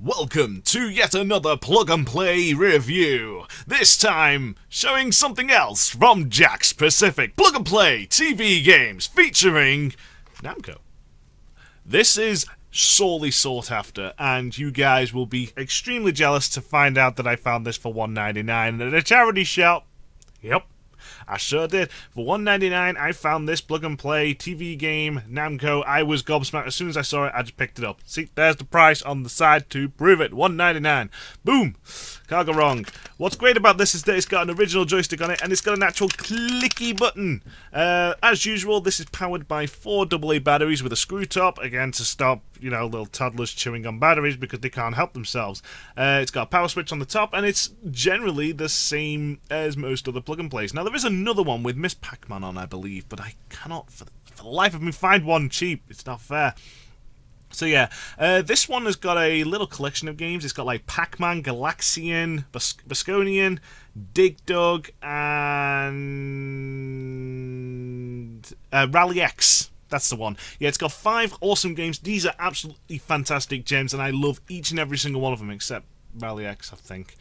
Welcome to yet another plug and play review. This time, showing something else from Jakks Pacific Plug and Play TV games featuring Namco. This is sorely sought after, and you guys will be extremely jealous to find out that I found this for $1.99 at a charity shop. Yep. I sure did. For $1.99, I found this plug and play TV game, Namco. I was gobsmacked. As soon as I saw it, I just picked it up. See, there's the price on the side to prove it. $1.99. Boom. Can't go wrong. What's great about this is that it's got an original joystick on it and it's got an actual clicky button. Uh, as usual, this is powered by four AA batteries with a screw top, again to stop, you know, little toddlers chewing on batteries because they can't help themselves. Uh, it's got a power switch on the top and it's generally the same as most other plug and plays. Now, there is another one with Miss Pac-Man on, I believe, but I cannot, for the, life of me, find one cheap. It's not fair. So yeah, uh, this one has got a little collection of games. It's got like Pac-Man, Galaxian, Bus Bosconian, Dig Dug, and uh, Rally X. That's the one. Yeah, it's got five awesome games. These are absolutely fantastic gems, and I love each and every single one of them, except Rally X, I think.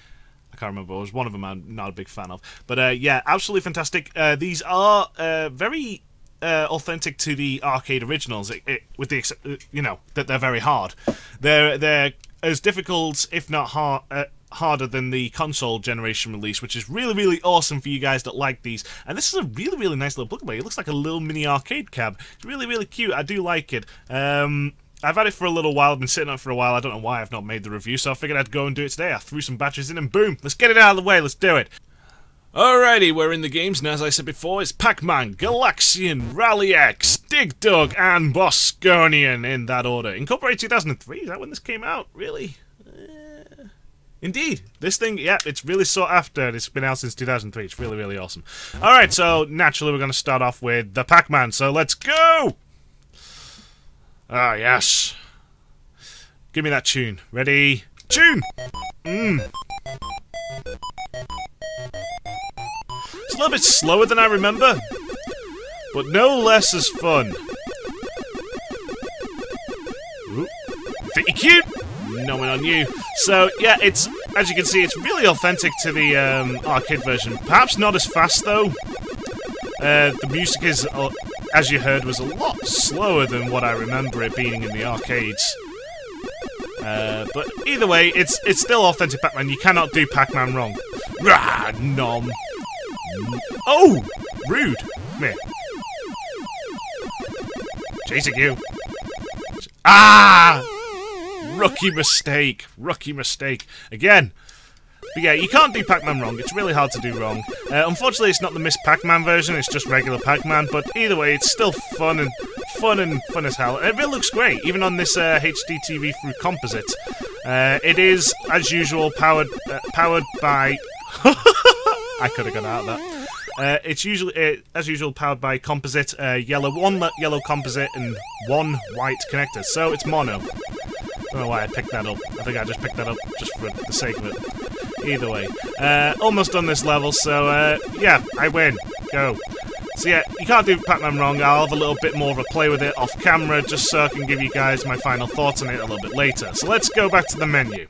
I can't remember. It was one of them I'm not a big fan of. But uh, yeah, absolutely fantastic. Uh, these are uh, very uh, authentic to the arcade originals, it, it, with the uh, you know that they're very hard. They're they're as difficult, if not hard. Uh, harder than the console generation release, which is really, really awesome for you guys that like these. And this is a really, really nice little book. It looks like a little mini arcade cab. It's really, really cute. I do like it. Um, I've had it for a little while. I've been sitting on it for a while. I don't know why I've not made the review, so I figured I'd go and do it today. I threw some batteries in and boom, let's get it out of the way. Let's do it. Alrighty, we're in the games, and as I said before, it's Pac-Man, Galaxian, Rally X, Dig Dug, and Bosconian in that order. Incorporated 2003, is that when this came out? Really? Indeed. This thing, yeah, it's really sought after. It's been out since 2003. It's really, really awesome. Alright, so naturally we're going to start off with the Pac-Man, so let's go! Ah, yes. Give me that tune. Ready? Tune! Mmm. It's a little bit slower than I remember, but no less as fun. Ooh, cute! No one on you. So, yeah, it's, as you can see, it's really authentic to the um, arcade version. Perhaps not as fast, though. Uh, the music is, uh, as you heard, was a lot slower than what I remember it being in the arcades. Uh, but either way, it's it's still authentic Pac-Man. You cannot do Pac-Man wrong. Rah, nom. Oh! Rude! Come here. Chasing you. Ah! Rookie mistake. Rookie mistake. Again. But yeah, you can't do Pac-Man wrong. It's really hard to do wrong. Uh, unfortunately, it's not the Miss Pac-Man version. It's just regular Pac-Man. But either way, it's still fun and fun and fun as hell. It really looks great, even on this uh, HD TV through composite. Uh, it is, as usual, powered uh, powered by. I could have gone out of that. Uh, it's usually, uh, as usual, powered by composite, uh, yellow one yellow composite and one white connector. So it's mono. I don't know why I picked that up. I think I just picked that up just for the sake of it. Either way, uh, almost done this level. So uh, yeah, I win. Go. So yeah, you can't do Pac-Man wrong. I'll have a little bit more of a play with it off camera, just so I can give you guys my final thoughts on it a little bit later. So let's go back to the menu.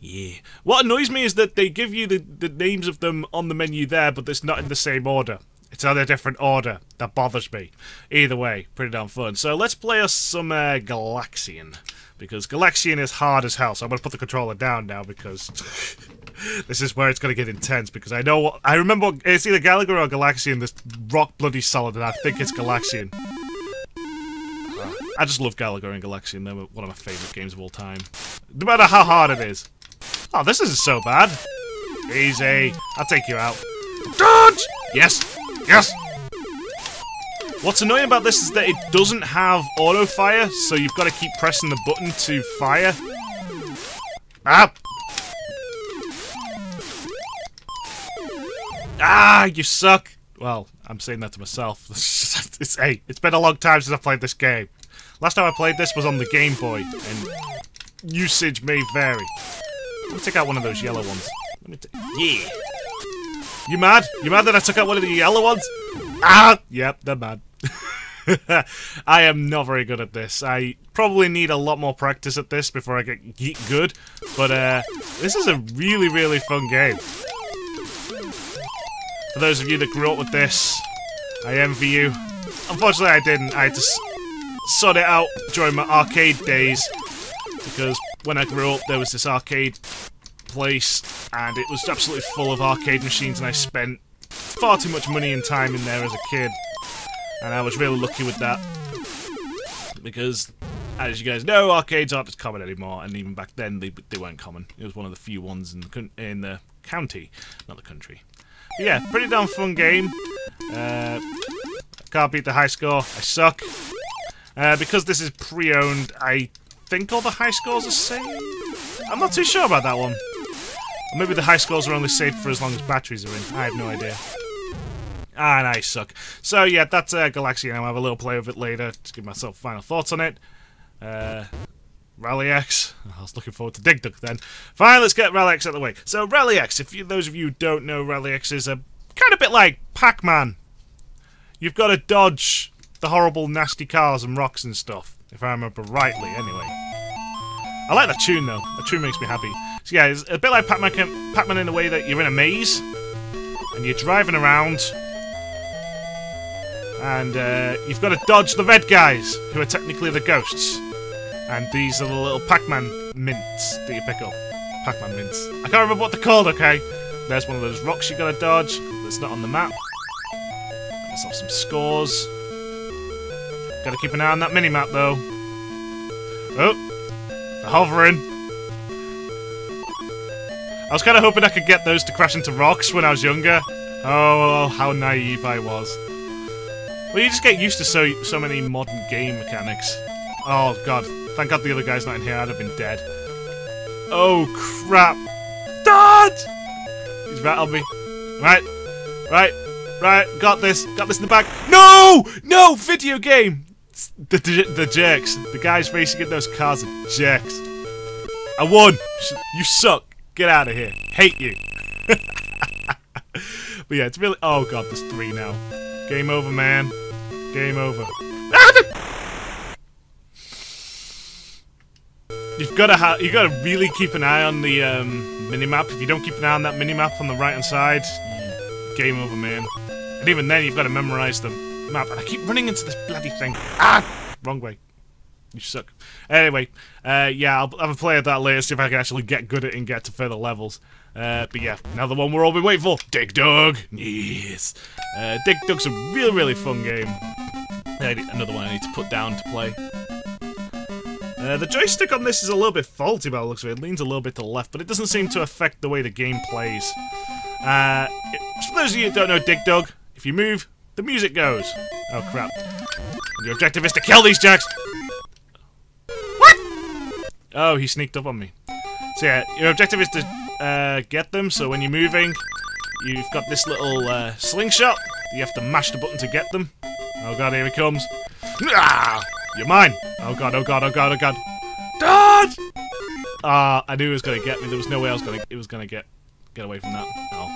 Yeah. What annoys me is that they give you the, the names of them on the menu there, but it's not in the same order. It's on a different order. That bothers me. Either way, pretty damn fun. So let's play us some uh, Galaxian. Because Galaxian is hard as hell, so I'm going to put the controller down now because this is where it's going to get intense. Because I know, what, I remember it's either Galaga or Galaxian that's rock bloody solid, and I think it's Galaxian. I just love Galaga and Galaxian. They're one of my favourite games of all time. No matter how hard it is. Oh, this isn't so bad. Easy. I'll take you out. Dodge! Yes! Yes! What's annoying about this is that it doesn't have auto fire, so you've got to keep pressing the button to fire. Ah! Ah, you suck! Well, I'm saying that to myself. it's, hey, it's been a long time since I played this game. Last time I played this was on the Game Boy, and usage may vary. Let me take out one of those yellow ones. Yeah. You mad? You mad that I took out one of the yellow ones? Ah! Yep, they're mad. I am not very good at this. I probably need a lot more practice at this before I get good. But uh, this is a really, really fun game. For those of you that grew up with this, I envy you. Unfortunately, I didn't. I had to sort it out during my arcade days. Because when I grew up, there was this arcade place, and it was absolutely full of arcade machines, and I spent far too much money and time in there as a kid. And I was really lucky with that. Because, as you guys know, arcades aren't as common anymore, and even back then they, they weren't common. It was one of the few ones in the, in the county, not the country. But yeah, pretty damn fun game. Uh, can't beat the high score. I suck. Uh, because this is pre-owned, I think all the high scores are same. I'm not too sure about that one. Maybe the high scores are only saved for as long as batteries are in. I have no idea. Ah, and I suck. So yeah, that's uh, Galaxian. I'll have a little play with it later to give myself final thoughts on it. Uh, Rally X. I was looking forward to Dig Dug then. Fine, let's get Rally X out of the way. So Rally X, if you, those of you don't know, Rally X is a kind of bit like Pac-Man. You've got to dodge the horrible, nasty cars and rocks and stuff, if I remember rightly, anyway. I like that tune, though. That tune makes me happy. So yeah, it's a bit like Pac-Man Pac in the way that you're in a maze, and you're driving around, and uh, you've got to dodge the red guys, who are technically the ghosts. And these are the little Pac-Man mints that you pick up. Pac-Man mints. I can't remember what they're called, okay? There's one of those rocks you gotta dodge that's not on the map. Let's have some scores. Gotta keep an eye on that mini-map, though. Oh! They're hovering. I was kind of hoping I could get those to crash into rocks when I was younger. Oh, how naive I was. Well, you just get used to so so many modern game mechanics. Oh, God. Thank God the other guy's not in here. I'd have been dead. Oh, crap. Dad! He's right on me. Right. Right. Right. Got this. Got this in the back. No! No! Video game! The, the, the jerks. The guys racing in those cars are jerks. I won! You suck. Get out of here. Hate you. but yeah, it's really... Oh god, there's three now. Game over, man. Game over. You've got to ha you got to really keep an eye on the um, mini-map. If you don't keep an eye on that mini-map on the right-hand side, game over, man. And even then, you've got to memorize the map. And I keep running into this bloody thing. Ah! Wrong way. You suck. Anyway, uh, yeah, I'll have a play at that later, see if I can actually get good at it and get to further levels. Uh, but yeah, now the one we're all been waiting for, Dig Dug. Yes. Uh, Dig Dug's a really, really fun game. Another one I need to put down to play. Uh, the joystick on this is a little bit faulty by the looks of it. It leans a little bit to the left, but it doesn't seem to affect the way the game plays. Uh, for those of you who don't know Dig Dug, if you move, the music goes. Oh crap. And your objective is to kill these jacks! Oh, he sneaked up on me. So yeah, your objective is to uh, get them, so when you're moving, you've got this little uh, slingshot. You have to mash the button to get them. Oh god, here he comes. Ah! You're mine! Oh god, oh god, oh god, oh god. Dad! Ah, I knew he was gonna get me. There was no way I was gonna it was gonna get get away from that. Oh.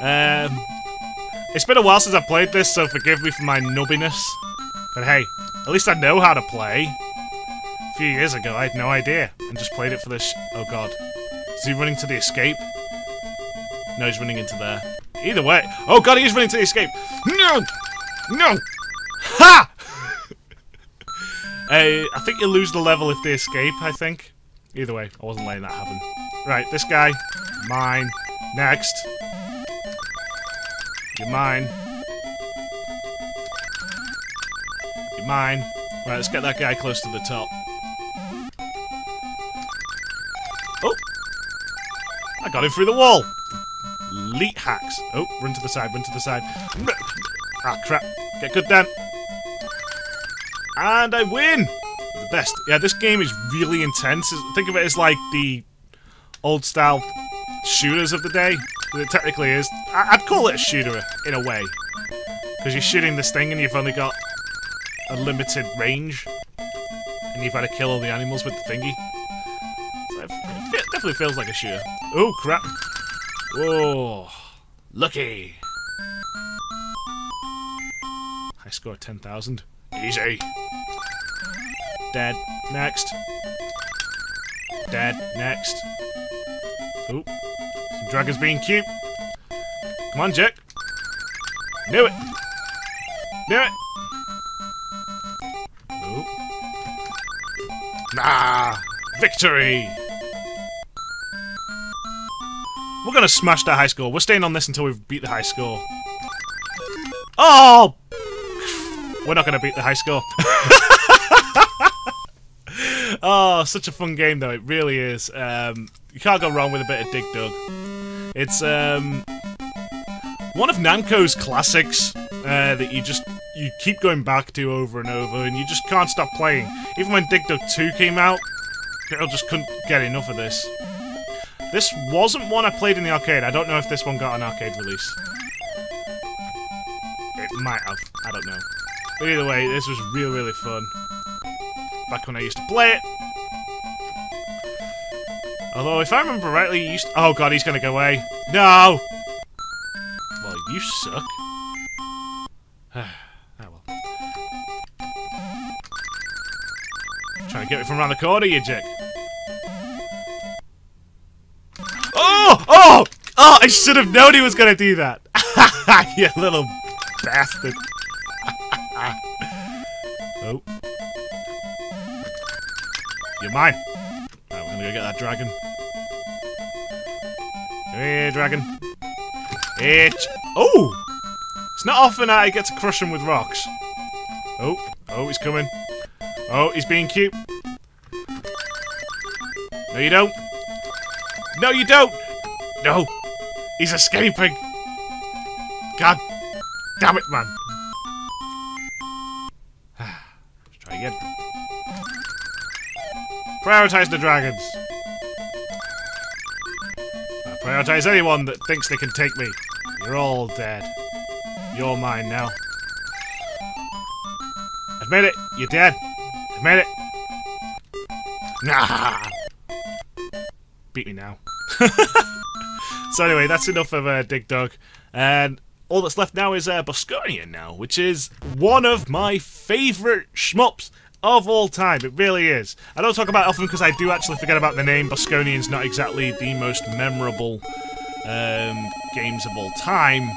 Um It's been a while since I've played this, so forgive me for my nubbiness. But hey, at least I know how to play. Few years ago, I had no idea, and just played it for this Oh god. Is he running to the escape? No, he's running into there. Either way. Oh god, he is running to the escape! No! No! Ha! Uh, I think you lose the level if they escape, I think. Either way, I wasn't letting that happen. Right, this guy. Mine. Next. You're mine. You're mine. Right, let's get that guy close to the top. I got him through the wall! Leet hacks. Oh, run to the side, run to the side. Ah, crap. Get good, Dan. And I win! The best. Yeah, this game is really intense. Think of it as like the old-style shooters of the day. It technically is. I'd call it a shooter in a way. Because you're shooting this thing and you've only got a limited range. And you've got to kill all the animals with the thingy. Definitely feels like a shooter. Oh, crap. Whoa. Lucky. High score 10,000. Easy. Dead. Next. Dead. Next. Oop. Some dragons being cute. Come on, Jack. Do it. Do it. Oop. Nah. Victory. We're gonna smash that high score. We're staying on this until we've beat the high score. Oh! We're not gonna beat the high score. oh, such a fun game though. It really is. Um, you can't go wrong with a bit of Dig Dug. It's um, one of Namco's classics uh, that you just you keep going back to over and over, and you just can't stop playing. Even when Dig Dug 2 came out, people just couldn't get enough of this. This wasn't one I played in the arcade. I don't know if this one got an arcade release. It might have. I don't know. But either way, this was really, really fun. Back when I used to play it. Although, if I remember rightly, you used to... Oh god, he's gonna go away. No! Well, you suck. ah, well. Trying to get it from around the corner, you dick. I should have known he was gonna do that! you little bastard. oh. You're mine. Right, we're gonna go get that dragon. Hey, dragon. Itch. Oh! It's not often I get to crush him with rocks. Oh, oh, he's coming. Oh, he's being cute. No, you don't. No, you don't! No! He's escaping! God damn it, man! Let's try again. Prioritize the dragons. I prioritize anyone that thinks they can take me. You're all dead. You're mine now. Admit it, you're dead. Admit it. Nah. Beat me now. so anyway, that's enough of uh, Dig Dug. And all that's left now is uh, Bosconian now, which is one of my favourite shmups of all time. It really is. I don't talk about often because I do actually forget about the name. Bosconian's not exactly the most memorable um, games of all time.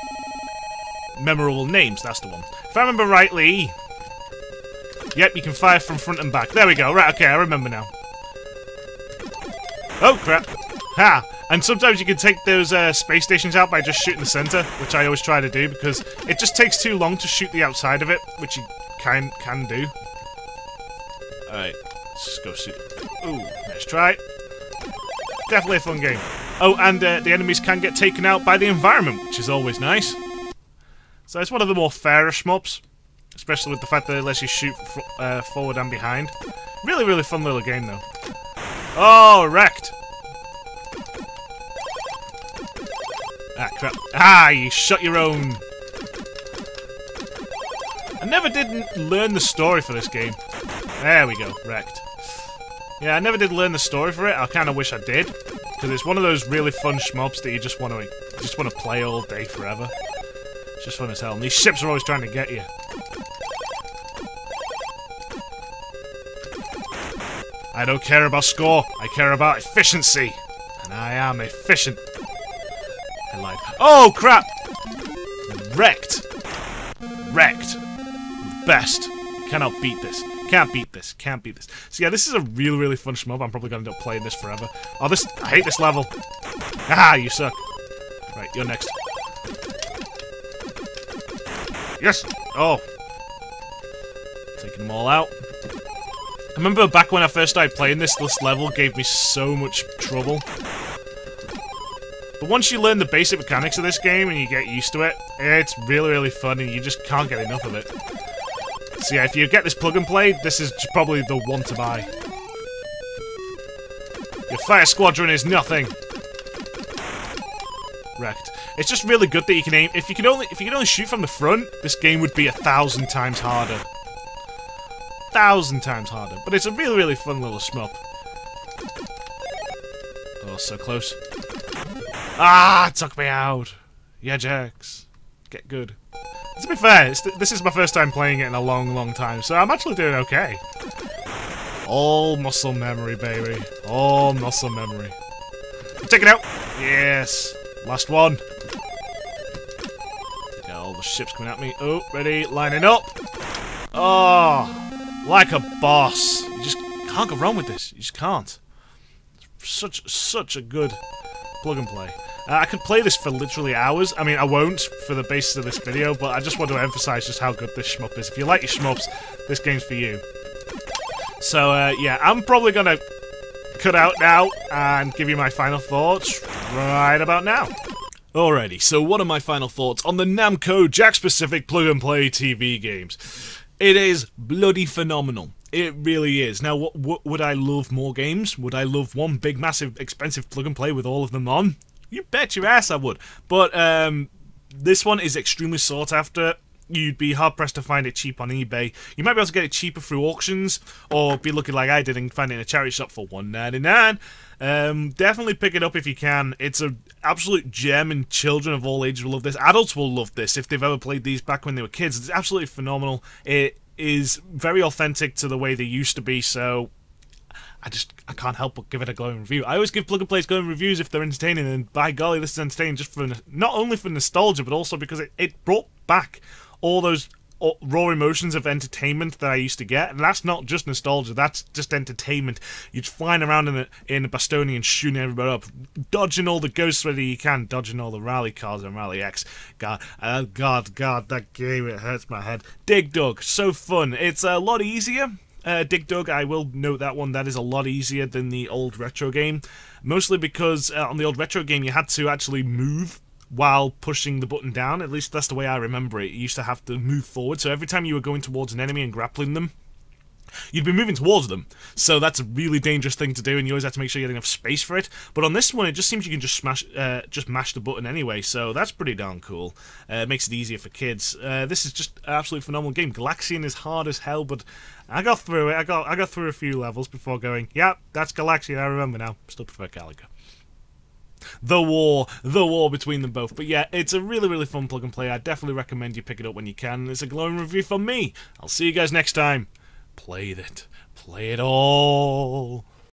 Memorable names, that's the one. If I remember rightly... Yep, you can fire from front and back. There we go. Right, okay, I remember now. Oh, crap. Ha! And sometimes you can take those uh, space stations out by just shooting the center, which I always try to do because it just takes too long to shoot the outside of it, which you can can do. Alright, let's just go shoot. Ooh, let's try. Definitely a fun game. Oh, and uh, the enemies can get taken out by the environment, which is always nice. So it's one of the more fairish mobs, especially with the fact that it lets you shoot uh, forward and behind. Really, really fun little game, though. Oh, wrecked! Ah, crap. Ah, you shot your own. I never did learn the story for this game. There we go, wrecked. Yeah, I never did learn the story for it. I kind of wish I did, because it's one of those really fun shmups that you just want to just want to play all day forever. It's just fun as hell. And these ships are always trying to get you. I don't care about score. I care about efficiency. And I am efficient. I lied. Oh, crap! Wrecked. Wrecked. Best. Cannot beat this. Can't beat this. Can't beat this. So yeah, this is a really, really fun shmup. I'm probably going to end up playing this forever. Oh, this... I hate this level. Ah, you suck. Right, you're next. Yes! Oh. Taking them all out. I remember back when I first started playing this, this level gave me so much trouble. But once you learn the basic mechanics of this game and you get used to it, it's really, really fun and you just can't get enough of it. So yeah, if you get this plug and play, this is probably the one to buy. Your fire squadron is nothing. Wrecked. It's just really good that you can aim. If you could only if you can only shoot from the front, this game would be a thousand times harder. Thousand times harder. But it's a really, really fun little shmup. Oh, so close. Ah, took me out. Yeah, Jax. Get good. To be fair, this is my first time playing it in a long, long time, so I'm actually doing okay. All muscle memory, baby. All muscle memory. Check it out! Yes! Last one. All the ships coming at me. Oh, ready, lining up. Oh, like a boss. You just can't go wrong with this. You just can't. Such, such a good plug and play. Uh, I could play this for literally hours. I mean, I won't for the basis of this video, but I just want to emphasize just how good this shmup is. If you like your shmups, this game's for you. So, uh, yeah, I'm probably going to cut out now and give you my final thoughts right about now. Alrighty, so what are my final thoughts on the Namco Jakks Pacific plug and play TV games? It is bloody phenomenal. It really is. Now, what, what, would I love more games? Would I love one big, massive, expensive plug and play with all of them on? You bet your ass I would. But um, this one is extremely sought after. You'd be hard pressed to find it cheap on eBay. You might be able to get it cheaper through auctions, or be looking like I did and find it in a charity shop for one ninety nine. Um, definitely pick it up if you can. It's an absolute gem, and children of all ages will love this. Adults will love this if they've ever played these back when they were kids. It's absolutely phenomenal. It is very authentic to the way they used to be. So I just I can't help but give it a glowing review. I always give plug and plays glowing reviews if they're entertaining, and by golly, this is entertaining just for not only for nostalgia, but also because it, it brought back all those raw emotions of entertainment that I used to get, and that's not just nostalgia. That's just entertainment. You're flying around in a in a Bosconian, shooting everybody up, dodging all the ghosts whether you can, dodging all the rally cars and Rally X. God, uh, God, God, that game it hurts my head. Dig Dug, so fun. It's a lot easier. Uh, Dig Dug, I will note that one. That is a lot easier than the old retro game, mostly because uh, on the old retro game you had to actually move while pushing the button down. At least that's the way I remember it. You used to have to move forward. So every time you were going towards an enemy and grappling them, you'd be moving towards them. So that's a really dangerous thing to do, and you always have to make sure you get enough space for it. But on this one, it just seems you can just smash, uh, just mash the button anyway. So that's pretty darn cool. Uh, makes it easier for kids. Uh, this is just an absolutely phenomenal game. Galaxian is hard as hell, but I got through it. I got I got through a few levels before going. Yeah, that's Galaxian. I remember now. Still prefer Galaga the war, the war between them both. But yeah, it's a really, really fun plug and play. I definitely recommend you pick it up when you can. It's a glowing review from me. I'll see you guys next time. Play it. Play it all.